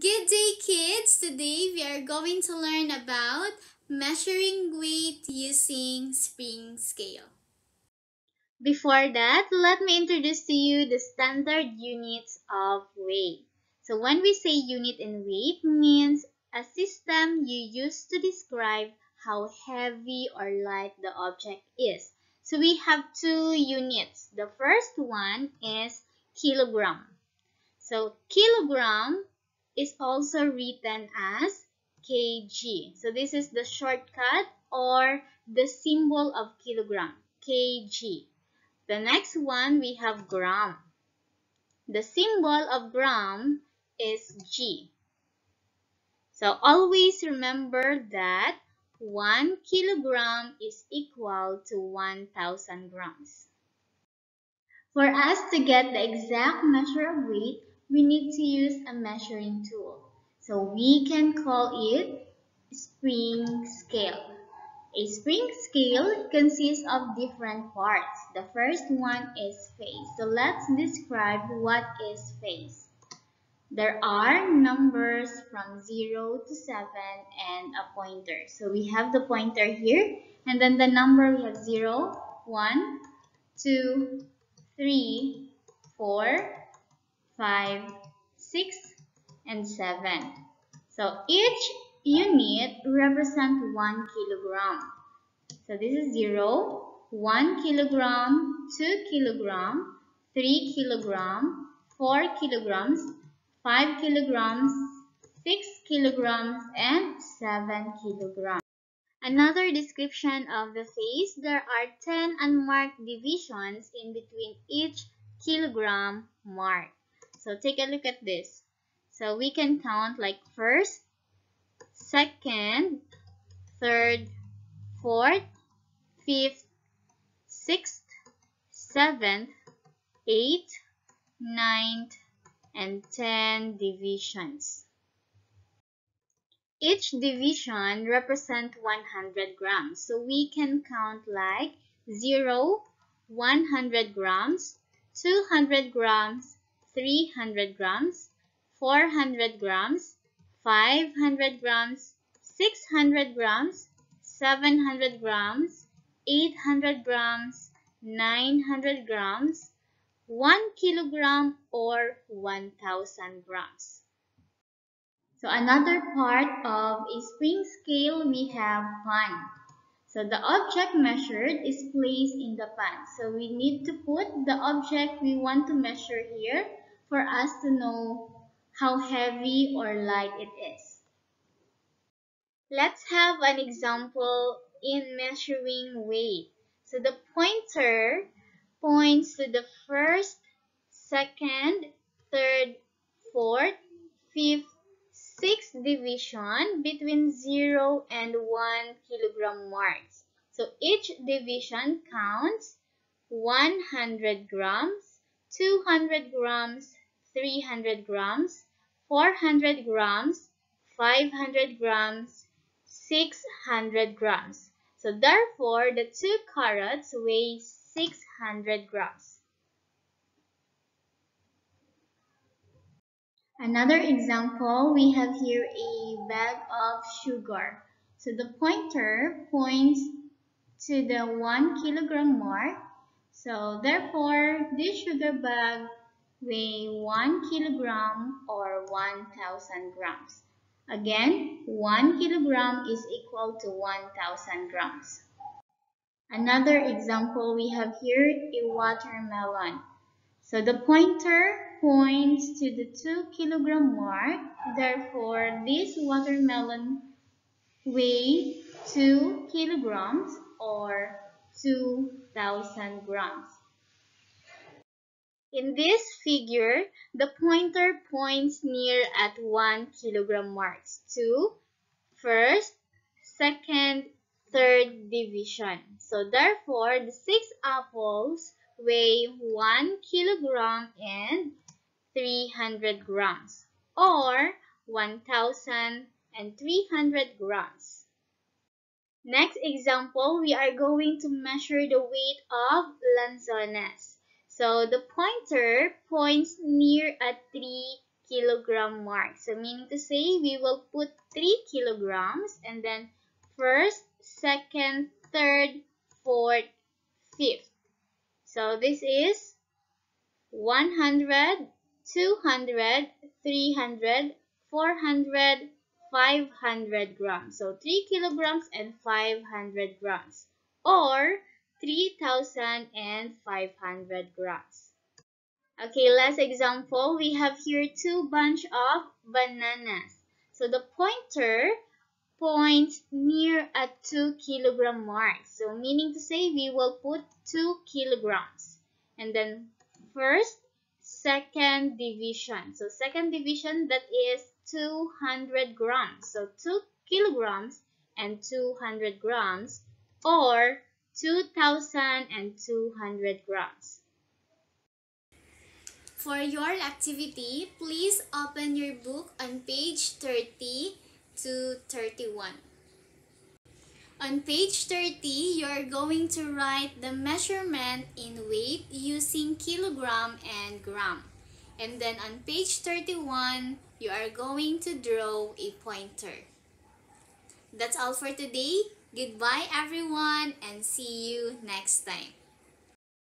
Good day, kids! Today we are going to learn about measuring weight using spring scale. Before that, let me introduce to you the standard units of weight. So when we say unit in weight means a system you use to describe how heavy or light the object is. So we have two units. The first one is kilogram. So kilogram is also written as kg. So this is the shortcut or the symbol of kilogram, kg. The next one we have gram. The symbol of gram is g. So always remember that 1 kilogram is equal to 1000 grams. For us to get the exact measure of weight, we need to use a measuring tool. So we can call it spring scale. A spring scale consists of different parts. The first one is face. So let's describe what is face. There are numbers from 0 to 7 and a pointer. So we have the pointer here. And then the number we have 0, 1, 2, 3, 4, 5, 6, and 7. So each unit represents 1 kilogram. So this is 0, 1 kilogram, 2 kilogram, 3 kilogram, 4 kilograms, 5 kilograms, 6 kilograms, and 7 kilograms. Another description of the face, there are 10 unmarked divisions in between each kilogram mark. So take a look at this. So we can count like first, second, third, fourth, fifth, sixth, seventh, eighth, ninth, and 10 divisions. Each division represents 100 grams. So we can count like 0, 100 grams, 200 grams, 300 grams, 400 grams, 500 grams, 600 grams, 700 grams, 800 grams, 900 grams, 1 kilogram or 1000 grams. So another part of a spring scale we have pan. So the object measured is placed in the pan. So we need to put the object we want to measure here for us to know how heavy or light it is. Let's have an example in measuring weight. So the pointer points to the first, second, third, fourth, fifth, sixth division between 0 and 1 kilogram marks. So each division counts 100 grams, 200 grams, 300 grams, 400 grams, 500 grams, 600 grams. So therefore, the two carrots weigh 600 grams. Another example, we have here a bag of sugar. So the pointer points to the 1 kilogram mark. So therefore, this sugar bag weigh 1 kilogram or 1000 grams. Again, 1 kilogram is equal to 1000 grams. Another example we have here a watermelon. So the pointer points to the 2 kilogram mark. Therefore, this watermelon weighs 2 kilograms or 2000 grams. In this figure, the pointer points near at 1 kilogram marks to first, second, third division. So therefore, the six apples weigh 1 kilogram and 300 grams or 1,300 grams. Next example, we are going to measure the weight of lanzones. So the pointer points near a 3 kilogram mark. So meaning to say we will put 3 kilograms and then first, second, third, fourth, fifth. So this is 100, 200, 300, 400, 500 grams. So 3 kilograms and 500 grams or 3,500 grams. Okay, last example. We have here two bunch of bananas. So the pointer points near a 2 kilogram mark. So meaning to say we will put 2 kilograms. And then first, second division. So second division that is 200 grams. So 2 kilograms and 200 grams or 2,200 grams. For your activity, please open your book on page 30 to 31. On page 30, you are going to write the measurement in weight using kilogram and gram. And then on page 31, you are going to draw a pointer. That's all for today. Goodbye everyone and see you next time.